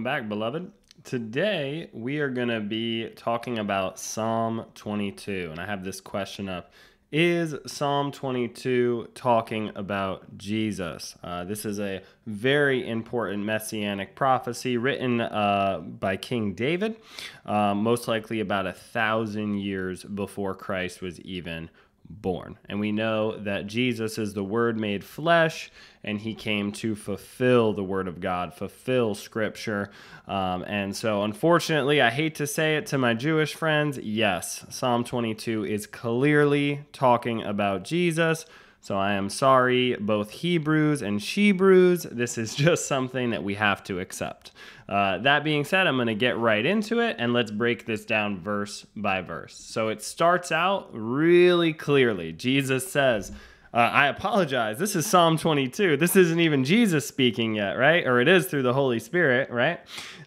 welcome back, beloved. Today we are going to be talking about Psalm 22, and I have this question up. Is Psalm 22 talking about Jesus? Uh, this is a very important messianic prophecy written uh, by King David, uh, most likely about a thousand years before Christ was even born. And we know that Jesus is the Word made flesh, and he came to fulfill the Word of God, fulfill Scripture. Um, and so, unfortunately, I hate to say it to my Jewish friends yes, Psalm 22 is clearly talking about Jesus. So I am sorry, both Hebrews and Shebrews. This is just something that we have to accept. Uh, that being said, I'm going to get right into it and let's break this down verse by verse. So it starts out really clearly. Jesus says, uh, I apologize. This is Psalm 22. This isn't even Jesus speaking yet, right? Or it is through the Holy Spirit, right?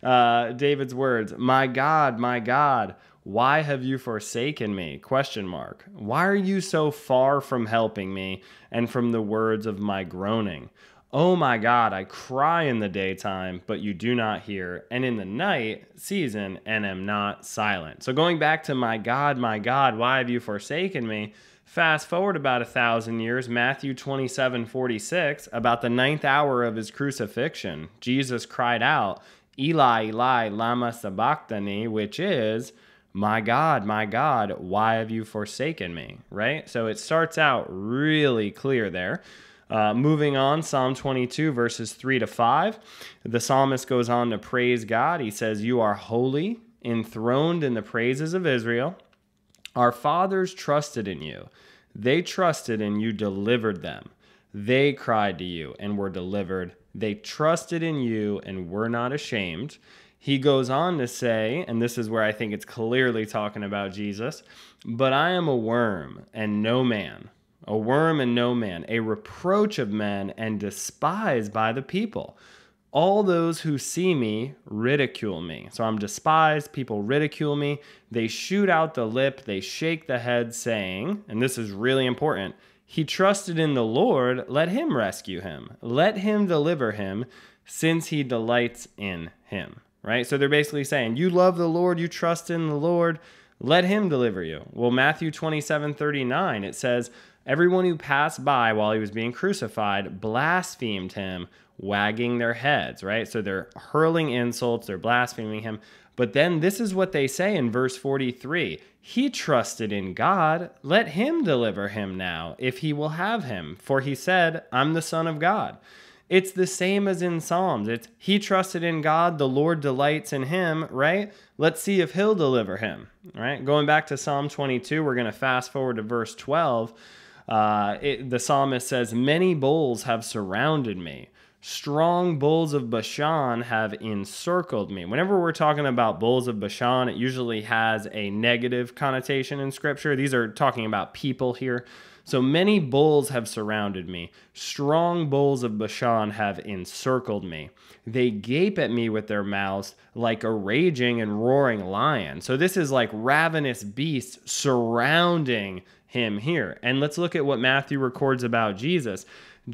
Uh, David's words, "My God, my God, why have you forsaken me? Question mark. Why are you so far from helping me and from the words of my groaning? Oh my God, I cry in the daytime, but you do not hear, and in the night season, and am not silent. So going back to my God, my God, why have you forsaken me? Fast forward about a thousand years, Matthew 27 46, about the ninth hour of his crucifixion, Jesus cried out, Eli, Eli, Lama Sabachthani, which is, my God, my God, why have you forsaken me? Right? So it starts out really clear there. Uh, moving on, Psalm 22, verses 3 to 5. The psalmist goes on to praise God. He says, You are holy, enthroned in the praises of Israel. Our fathers trusted in you. They trusted and you delivered them. They cried to you and were delivered. They trusted in you and were not ashamed. He goes on to say, and this is where I think it's clearly talking about Jesus, but I am a worm and no man, a worm and no man, a reproach of men and despised by the people. All those who see me ridicule me. So I'm despised. People ridicule me. They shoot out the lip. They shake the head, saying, and this is really important He trusted in the Lord. Let him rescue him. Let him deliver him, since he delights in him right? So they're basically saying, You love the Lord, you trust in the Lord, let him deliver you. Well, Matthew 27 39, it says, Everyone who passed by while he was being crucified blasphemed him, wagging their heads, right? So they're hurling insults, they're blaspheming him. But then this is what they say in verse 43 He trusted in God, let him deliver him now, if he will have him. For he said, I'm the Son of God. It's the same as in Psalms. It's he trusted in God, the Lord delights in him, right? Let's see if he'll deliver him, right? Going back to Psalm 22, we're going to fast forward to verse 12. Uh, it, the psalmist says, Many bulls have surrounded me. Strong bulls of Bashan have encircled me. Whenever we're talking about bulls of Bashan, it usually has a negative connotation in scripture. These are talking about people here. So many bulls have surrounded me. Strong bulls of Bashan have encircled me. They gape at me with their mouths like a raging and roaring lion. So this is like ravenous beasts surrounding him here. And let's look at what Matthew records about Jesus.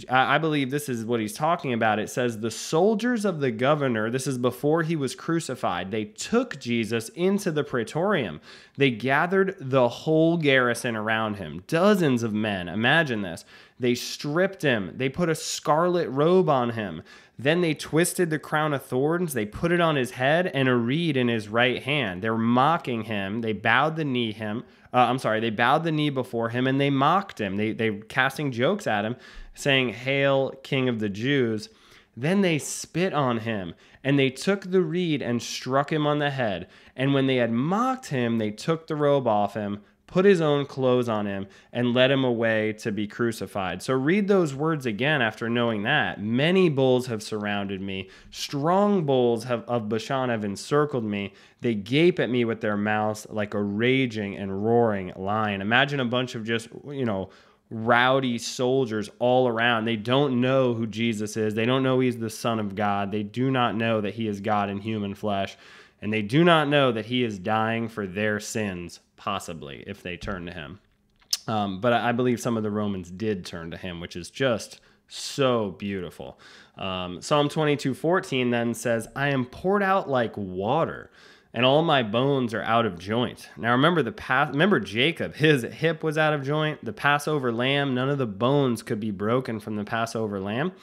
I believe this is what he's talking about. It says, The soldiers of the governor, this is before he was crucified, they took Jesus into the praetorium. They gathered the whole garrison around him, dozens of men. Imagine this. They stripped him, they put a scarlet robe on him. Then they twisted the crown of thorns, they put it on his head, and a reed in his right hand. They're mocking him. They bowed the knee him. Uh, I'm sorry, they bowed the knee before him and they mocked him. They they casting jokes at him saying, Hail, King of the Jews. Then they spit on him, and they took the reed and struck him on the head. And when they had mocked him, they took the robe off him, put his own clothes on him, and led him away to be crucified. So read those words again after knowing that. Many bulls have surrounded me, strong bulls have, of Bashan have encircled me. They gape at me with their mouths like a raging and roaring lion. Imagine a bunch of just, you know, rowdy soldiers all around. They don't know who Jesus is. They don't know he's the Son of God. They do not know that he is God in human flesh. And they do not know that he is dying for their sins, possibly, if they turn to him. Um, but I believe some of the Romans did turn to him, which is just So beautiful. Um, Psalm 22 14 then says, I am poured out like water and all my bones are out of joint. Now remember the past remember Jacob, his hip was out of joint, the Passover lamb, none of the bones could be broken from the Passover lamb.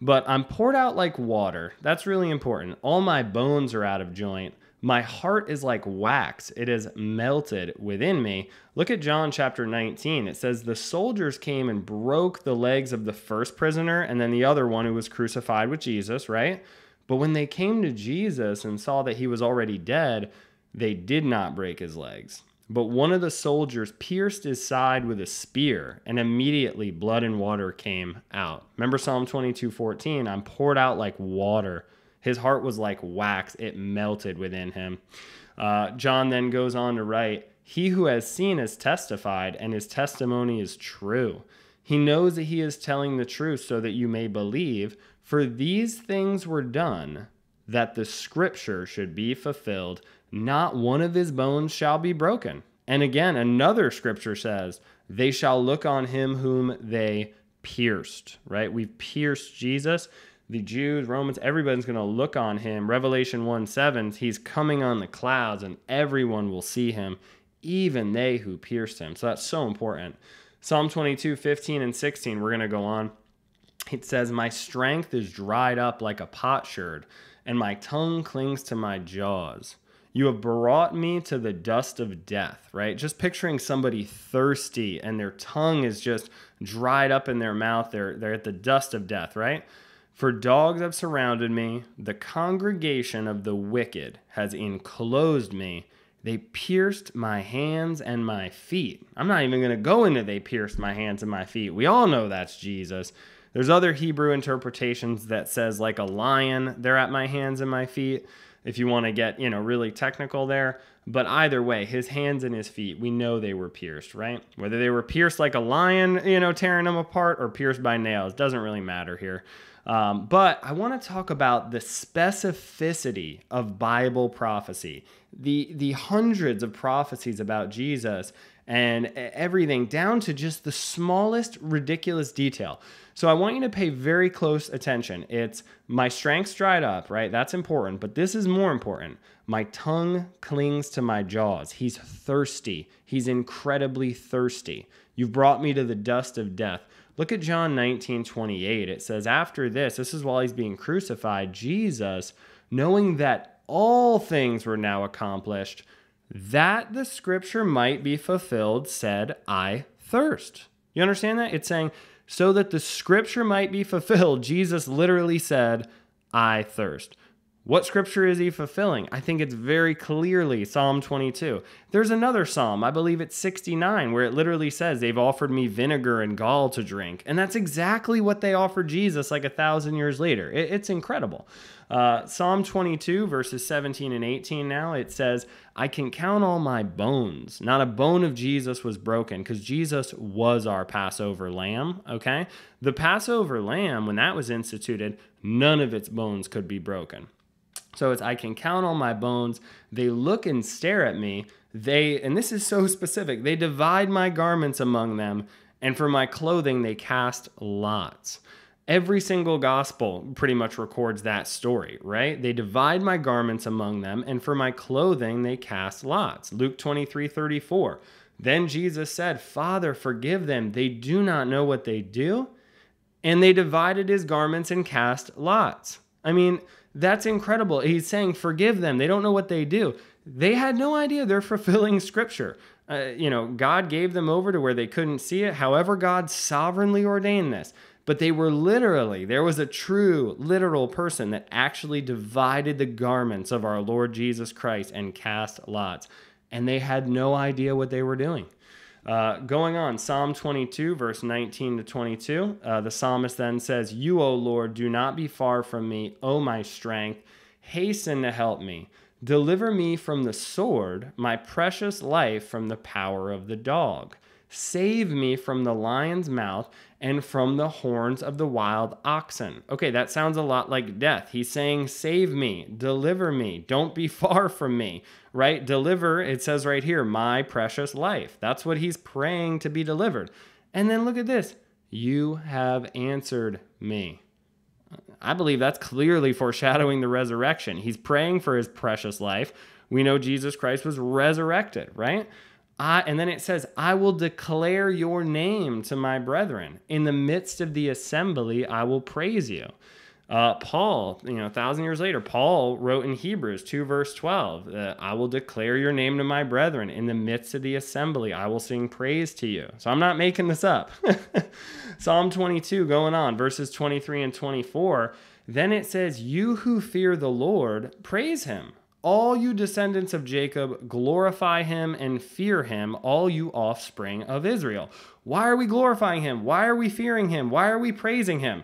But I'm poured out like water. That's really important. All my bones are out of joint. My heart is like wax. It is melted within me. Look at John chapter 19. It says, The soldiers came and broke the legs of the first prisoner and then the other one who was crucified with Jesus, right? But when they came to Jesus and saw that he was already dead, they did not break his legs. But one of the soldiers pierced his side with a spear, and immediately blood and water came out. Remember Psalm 22 14? I'm poured out like water. His heart was like wax, it melted within him. Uh, John then goes on to write, He who has seen has testified, and his testimony is true. He knows that he is telling the truth so that you may believe. For these things were done that the scripture should be fulfilled. Not one of his bones shall be broken. And again, another scripture says, They shall look on him whom they pierced, right? We've pierced Jesus. The Jews, Romans, everybody's going to look on him. Revelation 1 7, he's coming on the clouds and everyone will see him, even they who pierced him. So that's so important. Psalm 22, 15, and 16, we're going to go on. It says, My strength is dried up like a potsherd, and my tongue clings to my jaws. You have brought me to the dust of death, right? Just picturing somebody thirsty and their tongue is just dried up in their mouth. They're, they're at the dust of death, right? For dogs have surrounded me. The congregation of the wicked has enclosed me. They pierced my hands and my feet. I'm not even going to go into they pierced my hands and my feet. We all know that's Jesus. There's other Hebrew interpretations that says like a lion, they're at my hands and my feet. If you want to get, you know, really technical there, but either way, his hands and his feet, we know they were pierced, right? Whether they were pierced like a lion, you know, tearing them apart or pierced by nails, doesn't really matter here. Um, but I want to talk about the specificity of Bible prophecy, the the hundreds of prophecies about Jesus and everything down to just the smallest ridiculous detail. So I want you to pay very close attention. It's my strength's dried up, right? That's important, but this is more important. My tongue clings to my jaws. He's thirsty. He's incredibly thirsty. You've brought me to the dust of death. Look at John 19, 28. It says, After this, this is while he's being crucified, Jesus, knowing that all things were now accomplished, that the scripture might be fulfilled, said, I thirst. You understand that? It's saying, so that the scripture might be fulfilled, Jesus literally said, I thirst. What scripture is he fulfilling? I think it's very clearly Psalm 22. There's another psalm, I believe it's 69, where it literally says, They've offered me vinegar and gall to drink. And that's exactly what they offered Jesus like a thousand years later. it's incredible. Uh, psalm 22, verses 17 and 18 now, it says, I can count all my bones. Not a bone of Jesus was broken because Jesus was our Passover lamb, okay? The Passover lamb, when that was instituted, none of its bones could be broken. So it's I can count all my bones. They look and stare at me. They and this is so specific. They divide my garments among them, and for my clothing they cast lots. Every single gospel pretty much records that story, right? They divide my garments among them, and for my clothing they cast lots. Luke 23 34. Then Jesus said, Father, forgive them. They do not know what they do. And they divided his garments and cast lots. I mean, that's incredible. He's saying, forgive them. They don't know what they do. They had no idea they're fulfilling scripture. Uh, you know, God gave them over to where they couldn't see it. However, God sovereignly ordained this. But they were literally, there was a true, literal person that actually divided the garments of our Lord Jesus Christ and cast lots. And they had no idea what they were doing. Uh, going on, Psalm 22, verse 19 to 22, uh, the psalmist then says, You, O Lord, do not be far from me, O my strength. Hasten to help me. Deliver me from the sword, my precious life from the power of the dog. Save me from the lion's mouth and from the horns of the wild oxen. Okay, that sounds a lot like death. He's saying, Save me, deliver me, don't be far from me, right? Deliver, it says right here, my precious life. That's what he's praying to be delivered. And then look at this You have answered me. I believe that's clearly foreshadowing the resurrection. He's praying for his precious life. We know Jesus Christ was resurrected, right? I, and then it says, I will declare your name to my brethren. In the midst of the assembly, I will praise you. Uh, Paul, you know, a thousand years later, Paul wrote in Hebrews 2, verse 12, uh, I will declare your name to my brethren. In the midst of the assembly, I will sing praise to you. So I'm not making this up. Psalm 22, going on, verses 23 and 24. Then it says, You who fear the Lord, praise him. All you descendants of Jacob, glorify him and fear him, all you offspring of Israel. Why are we glorifying him? Why are we fearing him? Why are we praising him?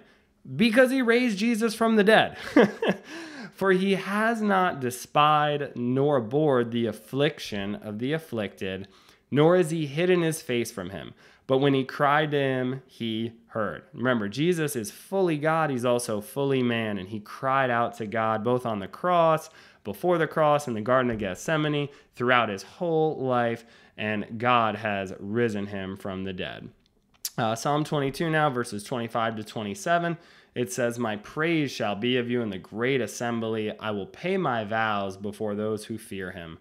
because he raised Jesus from the dead. For he has not despised nor abhorred the affliction of the afflicted, nor has he hidden his face from him. But when he cried to him, he heard. Remember, Jesus is fully God, he's also fully man, and he cried out to God both on the cross, before the cross, in the Garden of Gethsemane, throughout his whole life, and God has risen him from the dead. Uh, Psalm 22 now, verses 25 to 27 it says, My praise shall be of you in the great assembly. I will pay my vows before those who fear him.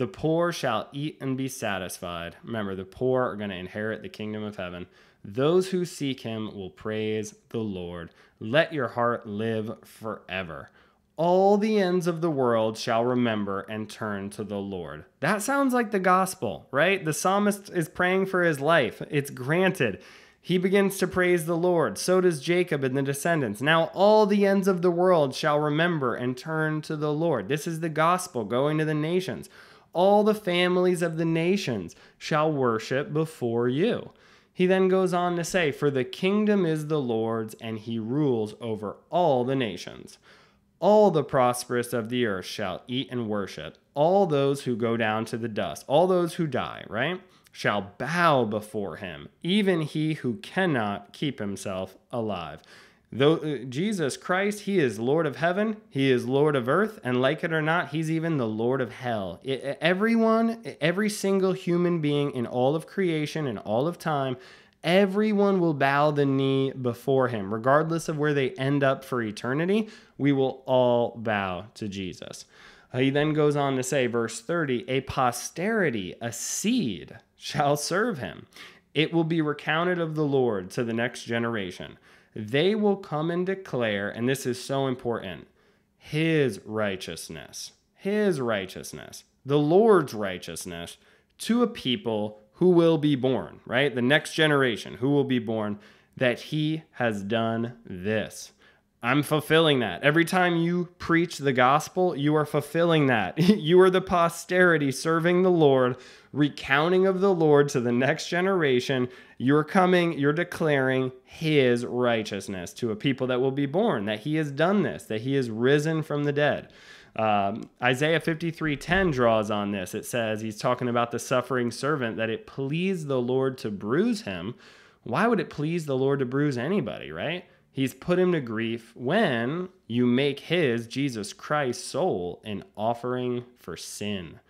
The poor shall eat and be satisfied. Remember, the poor are going to inherit the kingdom of heaven. Those who seek him will praise the Lord. Let your heart live forever. All the ends of the world shall remember and turn to the Lord. That sounds like the gospel, right? The psalmist is praying for his life. It's granted. He begins to praise the Lord. So does Jacob and the descendants. Now all the ends of the world shall remember and turn to the Lord. This is the gospel going to the nations. All the families of the nations shall worship before you. He then goes on to say, For the kingdom is the Lord's, and he rules over all the nations. All the prosperous of the earth shall eat and worship, all those who go down to the dust, all those who die, right? shall bow before him, even he who cannot keep himself alive. Though uh, Jesus Christ, he is Lord of heaven, he is Lord of earth, and like it or not, he's even the Lord of hell. It, everyone, every single human being in all of creation and all of time, everyone will bow the knee before him, regardless of where they end up for eternity. We will all bow to Jesus. He then goes on to say, verse 30, a posterity, a seed shall serve him. It will be recounted of the Lord to the next generation. They will come and declare, and this is so important, his righteousness, his righteousness, the Lord's righteousness to a people who will be born, right? The next generation who will be born, that he has done this. I'm fulfilling that. Every time you preach the gospel, you are fulfilling that. you are the posterity serving the Lord, recounting of the Lord to the next generation. You're coming, you're declaring his righteousness to a people that will be born, that he has done this, that he has risen from the dead. Um, Isaiah 53:10 draws on this. It says he's talking about the suffering servant that it pleased the Lord to bruise him. Why would it please the Lord to bruise anybody, right? He's put him to grief when you make his, Jesus Christ's soul, an offering for sin.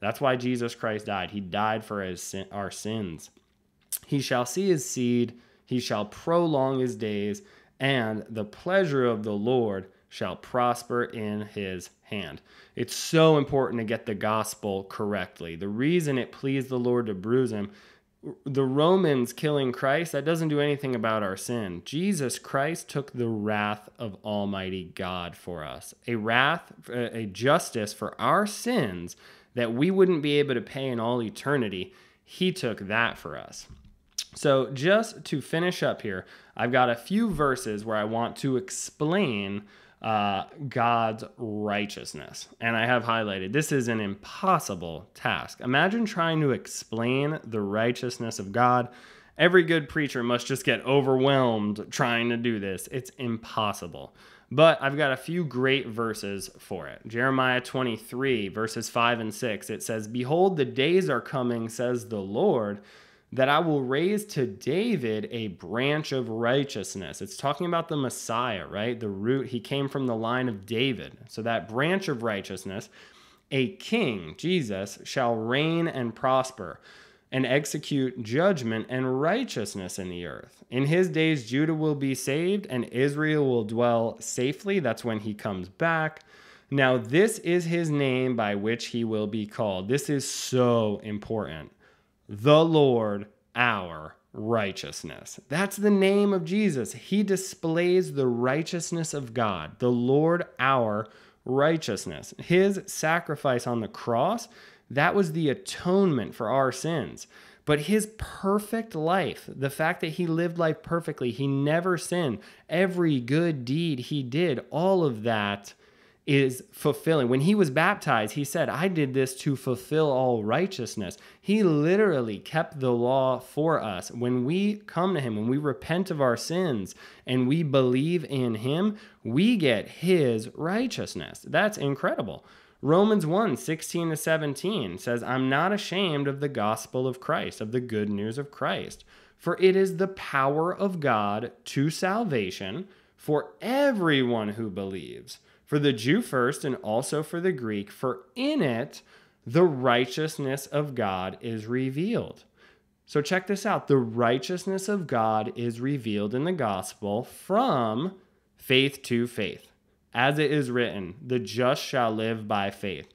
That's why Jesus Christ died. He died for his our sins. He shall see his seed, he shall prolong his days, and the pleasure of the Lord shall prosper in his hand. It's so important to get the gospel correctly. The reason it pleased the Lord to bruise him the Romans killing Christ, that doesn't do anything about our sin. Jesus Christ took the wrath of Almighty God for us, a wrath, a justice for our sins that we wouldn't be able to pay in all eternity. He took that for us. So, just to finish up here, I've got a few verses where I want to explain uh, God's righteousness. And I have highlighted this is an impossible task. Imagine trying to explain the righteousness of God. Every good preacher must just get overwhelmed trying to do this. It's impossible. But I've got a few great verses for it. Jeremiah 23, verses 5 and 6, it says, Behold, the days are coming, says the Lord that I will raise to David a branch of righteousness. It's talking about the Messiah, right? The root, he came from the line of David. So that branch of righteousness, a king, Jesus, shall reign and prosper. and execute judgment and righteousness in the earth. In his days, Judah will be saved and Israel will dwell safely. That's when he comes back. Now, this is his name by which he will be called. This is so important. The Lord, our righteousness. That's the name of Jesus. He displays the righteousness of God, the Lord, our righteousness. His sacrifice on the cross, that was the atonement for our sins. But his perfect life, the fact that he lived life perfectly, he never sinned, every good deed he did, all of that is fulfilling. When he was baptized, he said, I did this to fulfill all righteousness. He literally kept the law for us. When we come to him, when we repent of our sins and we believe in him, we get his righteousness. That's incredible. Romans 1 16 to 17 says, I'm not ashamed of the gospel of Christ, of the good news of Christ, for it is the power of God to salvation for everyone who believes for the Jew first and also for the Greek, for in it the righteousness of God is revealed. So check this out the righteousness of God is revealed in the gospel from faith to faith. As it is written, the just shall live by faith.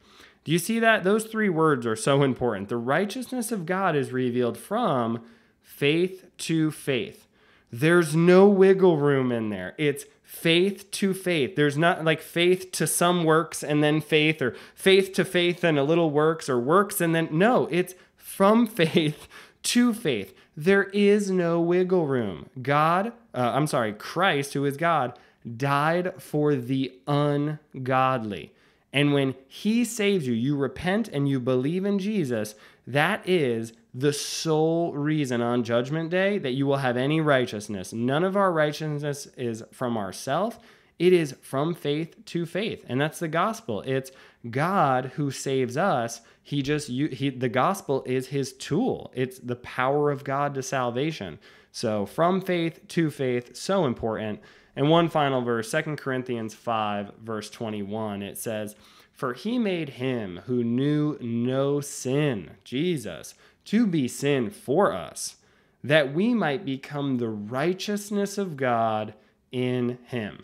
Do you see that? Those three words are so important. The righteousness of God is revealed from faith to faith. There's no wiggle room in there. It's faith to faith. There's not like faith to some works and then faith, or faith to faith and a little works, or works and then. No, it's from faith to faith. There is no wiggle room. God, uh, I'm sorry, Christ, who is God, died for the ungodly. And when he saves you, you repent and you believe in Jesus, that is the sole reason on judgment day that you will have any righteousness. None of our righteousness is from ourselves. It is from faith to faith. And that's the gospel. It's God who saves us. He just he the gospel is his tool. It's the power of God to salvation. So from faith to faith, so important. And one final verse, Second Corinthians 5 verse 21, it says, for he made him who knew no sin, Jesus, to be sin for us, that we might become the righteousness of God in him.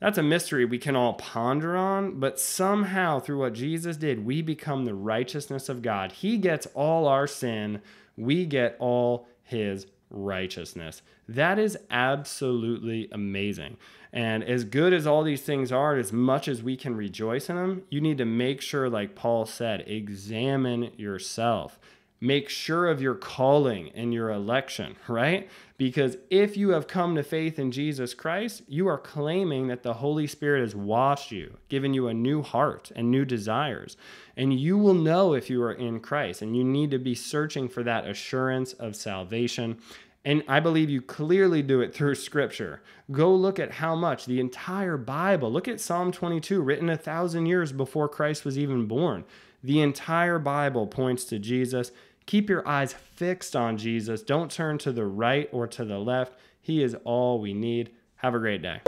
That's a mystery we can all ponder on, but somehow through what Jesus did, we become the righteousness of God. He gets all our sin, we get all his righteousness. That is absolutely amazing. And as good as all these things are, as much as we can rejoice in them, you need to make sure, like Paul said, examine yourself. Make sure of your calling and your election, right? Because if you have come to faith in Jesus Christ, you are claiming that the Holy Spirit has washed you, given you a new heart and new desires. And you will know if you are in Christ. And you need to be searching for that assurance of salvation. And I believe you clearly do it through scripture. Go look at how much the entire Bible, look at Psalm 22, written a thousand years before Christ was even born. The entire Bible points to Jesus. Keep your eyes fixed on Jesus. Don't turn to the right or to the left. He is all we need. Have a great day.